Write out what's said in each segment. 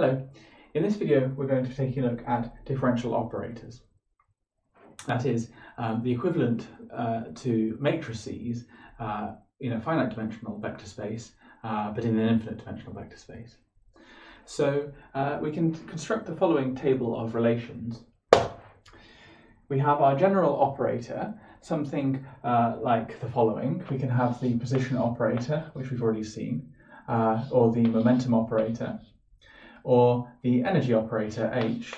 Hello, in this video we're going to take a look at differential operators. That is um, the equivalent uh, to matrices uh, in a finite dimensional vector space uh, but in an infinite dimensional vector space. So uh, we can construct the following table of relations. We have our general operator, something uh, like the following. We can have the position operator, which we've already seen, uh, or the momentum operator, or the energy operator H,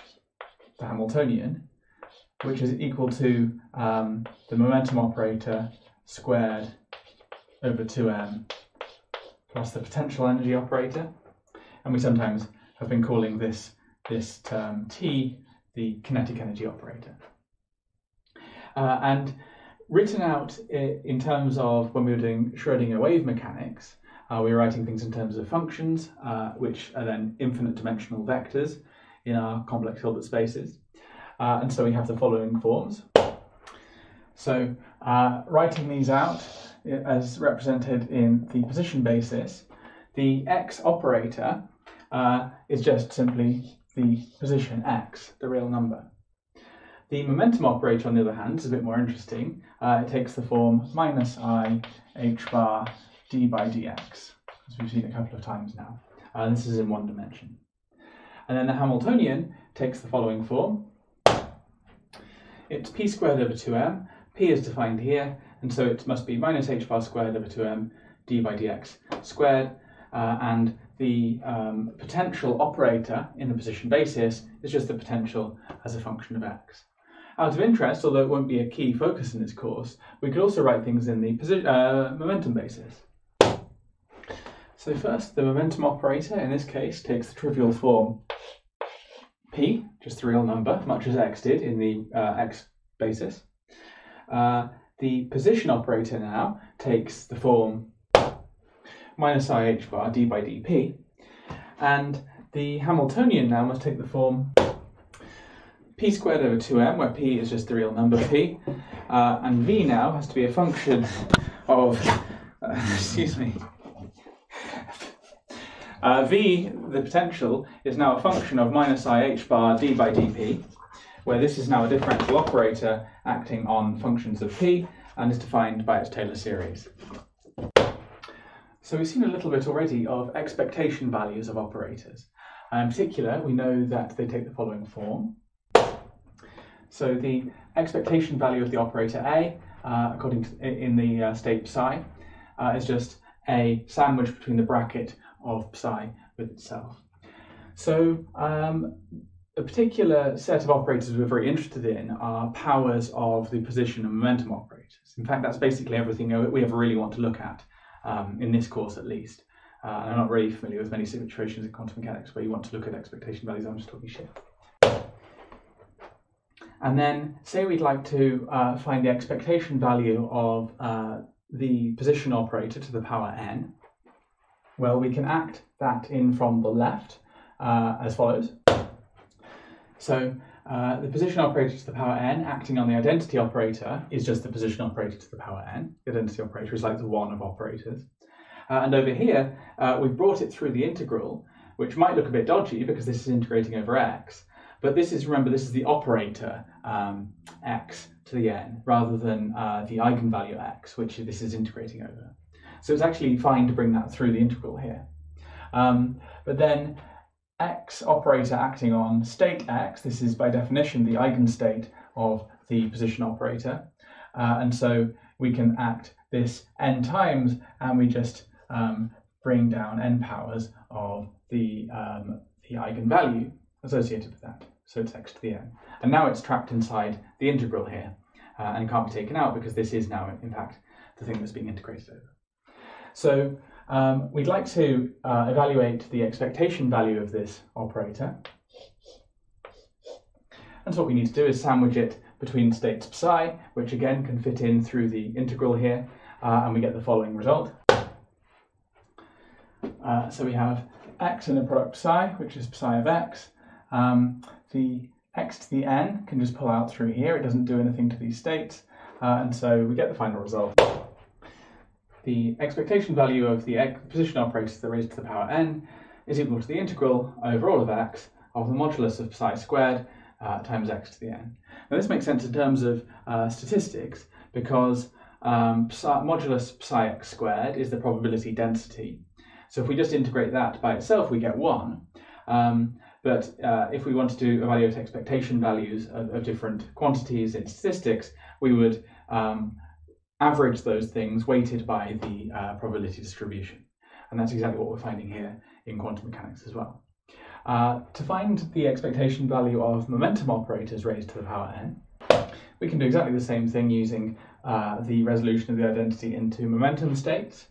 the Hamiltonian, which is equal to um, the momentum operator squared over 2m plus the potential energy operator. And we sometimes have been calling this, this term T the kinetic energy operator. Uh, and written out in terms of when we were doing Schrodinger wave mechanics, uh, we're writing things in terms of functions, uh, which are then infinite dimensional vectors in our complex Hilbert spaces. Uh, and so we have the following forms. So uh, writing these out as represented in the position basis, the x operator uh, is just simply the position x, the real number. The momentum operator, on the other hand, is a bit more interesting. Uh, it takes the form minus i h bar d by dx, as we've seen a couple of times now. Uh, this is in one dimension. And then the Hamiltonian takes the following form. It's p squared over 2m. p is defined here, and so it must be minus h bar squared over 2m d by dx squared. Uh, and the um, potential operator in the position basis is just the potential as a function of x. Out of interest, although it won't be a key focus in this course, we could also write things in the uh, momentum basis. So first, the momentum operator, in this case, takes the trivial form p, just the real number, much as x did in the uh, x basis. Uh, the position operator now takes the form minus i h bar d by dp, and the Hamiltonian now must take the form p squared over 2m, where p is just the real number p, uh, and v now has to be a function of, excuse me, uh, v, the potential, is now a function of minus i h bar d by dp, where this is now a differential operator acting on functions of p and is defined by its Taylor series. So we've seen a little bit already of expectation values of operators. in particular, we know that they take the following form. So the expectation value of the operator A, uh, according to in the uh, state psi, uh, is just a sandwich between the bracket of psi with itself. So um, a particular set of operators we're very interested in are powers of the position and momentum operators. In fact, that's basically everything we ever really want to look at, um, in this course at least. Uh, I'm not really familiar with many situations in quantum mechanics where you want to look at expectation values, I'm just talking shit. And then say we'd like to uh, find the expectation value of uh, the position operator to the power n. Well, we can act that in from the left uh, as follows. So uh, the position operator to the power n acting on the identity operator is just the position operator to the power n. The identity operator is like the one of operators. Uh, and over here, uh, we've brought it through the integral, which might look a bit dodgy because this is integrating over x. But this is, remember, this is the operator um, x to the n rather than uh, the eigenvalue x, which this is integrating over. So it's actually fine to bring that through the integral here. Um, but then x operator acting on state x, this is by definition the eigenstate of the position operator. Uh, and so we can act this n times and we just um, bring down n powers of the, um, the eigenvalue associated with that. So it's x to the n. And now it's trapped inside the integral here uh, and can't be taken out because this is now, in fact, the thing that's being integrated over. So um, we'd like to uh, evaluate the expectation value of this operator. And so what we need to do is sandwich it between states psi, which again can fit in through the integral here, uh, and we get the following result. Uh, so we have x in the product psi, which is psi of x. Um, the x to the n can just pull out through here. It doesn't do anything to these states. Uh, and so we get the final result the expectation value of the position operator to the raised to the power n is equal to the integral over all of x of the modulus of psi squared uh, times x to the n. Now this makes sense in terms of uh, statistics because um, psi, modulus psi x squared is the probability density. So if we just integrate that by itself, we get 1. Um, but uh, if we wanted to evaluate expectation values of, of, different quantities in statistics, we would um, average those things weighted by the uh, probability distribution. And that's exactly what we're finding here in quantum mechanics as well. Uh, to find the expectation value of momentum operators raised to the power n, we can do exactly the same thing using uh, the resolution of the identity into momentum states.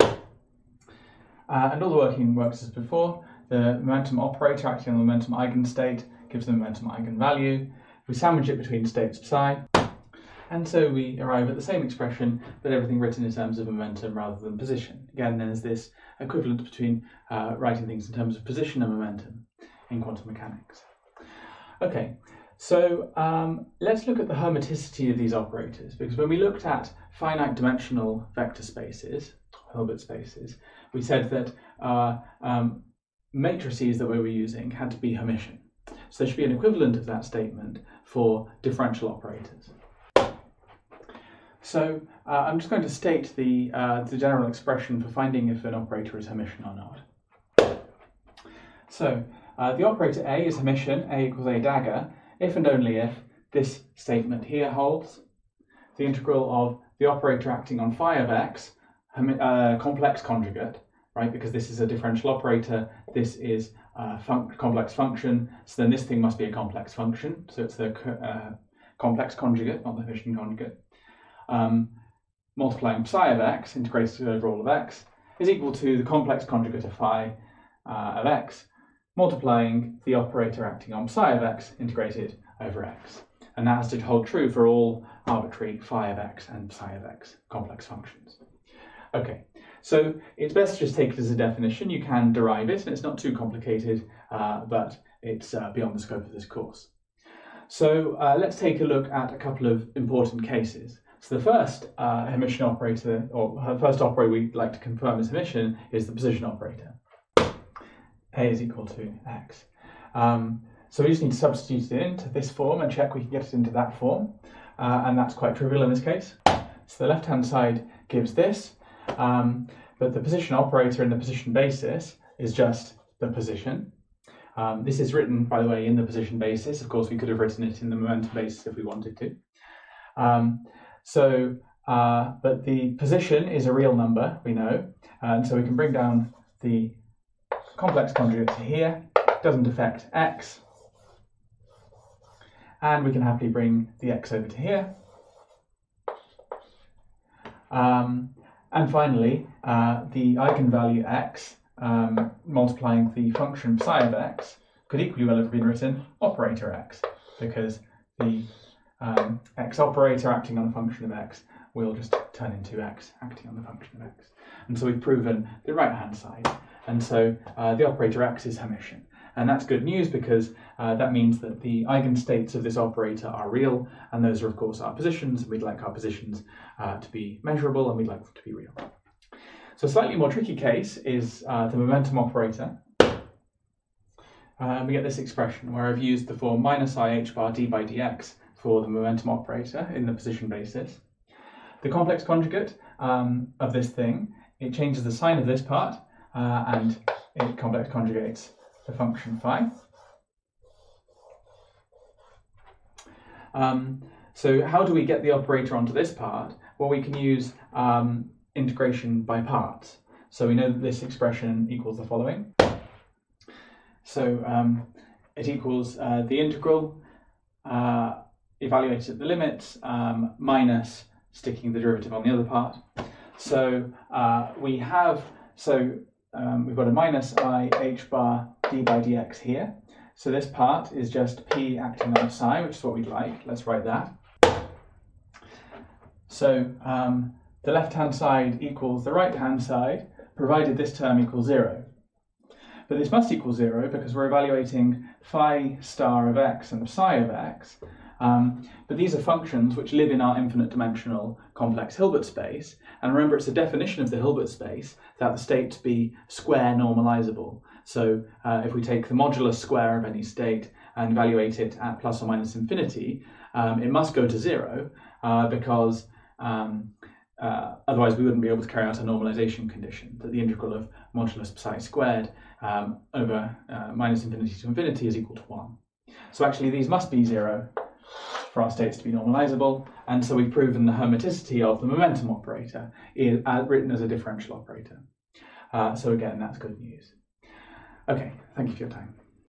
Uh, and all the working works as before. The momentum operator acting on the momentum eigenstate gives the momentum eigenvalue. We sandwich it between states psi, and so we arrive at the same expression, but everything written in terms of momentum rather than position. Again, there's this equivalent between uh, writing things in terms of position and momentum in quantum mechanics. Okay, so um, let's look at the hermiticity of these operators, because when we looked at finite dimensional vector spaces, Hilbert spaces, we said that uh, um, matrices that we were using had to be Hermitian. So there should be an equivalent of that statement for differential operators. So uh, I'm just going to state the, uh, the general expression for finding if an operator is Hermitian or not. So uh, the operator A is Hermitian, A equals A dagger, if and only if this statement here holds. The integral of the operator acting on phi of x, uh, complex conjugate, right? Because this is a differential operator, this is a fun complex function, so then this thing must be a complex function. So it's the uh, complex conjugate, not the Hermitian conjugate. Um, multiplying psi of x integrated over all of x is equal to the complex conjugate of phi uh, of x multiplying the operator acting on psi of x integrated over x. And that has to hold true for all arbitrary phi of x and psi of x complex functions. Okay, so it's best to just take it as a definition. You can derive it, and it's not too complicated, uh, but it's uh, beyond the scope of this course. So uh, let's take a look at a couple of important cases. So the first uh, Hermitian operator, or first operator we'd like to confirm as Hermitian, is the position operator a is equal to x. Um, so we just need to substitute it into this form and check we can get it into that form. Uh, and that's quite trivial in this case. So the left-hand side gives this, um, but the position operator in the position basis is just the position. Um, this is written, by the way, in the position basis. Of course, we could have written it in the momentum basis if we wanted to. Um, so, uh, but the position is a real number, we know, and so we can bring down the complex conjugate to here, doesn't affect x, and we can happily bring the x over to here. Um, and finally, uh, the eigenvalue x, um, multiplying the function psi of x, could equally well have been written operator x, because the um, x operator acting on a function of x will just turn into x acting on the function of x. And so we've proven the right hand side. And so uh, the operator X is Hermitian. And that's good news because uh, that means that the eigenstates of this operator are real, and those are, of course, our positions. We'd like our positions uh, to be measurable, and we'd like them to be real. So a slightly more tricky case is uh, the momentum operator. Uh, we get this expression where I've used the form minus i h bar d by dx for the momentum operator in the position basis. The complex conjugate um, of this thing, it changes the sign of this part, uh, and it complex conjugates the function phi. Um, so how do we get the operator onto this part? Well, we can use um, integration by parts. So we know that this expression equals the following. So um, it equals uh, the integral uh, evaluated at the limits um, minus sticking the derivative on the other part. So uh, we have, so um, we've got a minus i h bar d by dx here. So this part is just p acting on psi, which is what we'd like. Let's write that. So um, the left-hand side equals the right-hand side, provided this term equals zero. But this must equal zero because we're evaluating phi star of x and psi of x, um, but these are functions which live in our infinite dimensional complex Hilbert space. And remember, it's a definition of the Hilbert space that the states be square normalizable. So uh, if we take the modulus square of any state and evaluate it at plus or minus infinity, um, it must go to zero uh, because um, uh, otherwise we wouldn't be able to carry out a normalization condition that the integral of modulus psi squared um, over uh, minus infinity to infinity is equal to 1. So actually these must be 0 for our states to be normalizable, and so we've proven the hermiticity of the momentum operator is, uh, written as a differential operator. Uh, so again, that's good news. Okay, thank you for your time.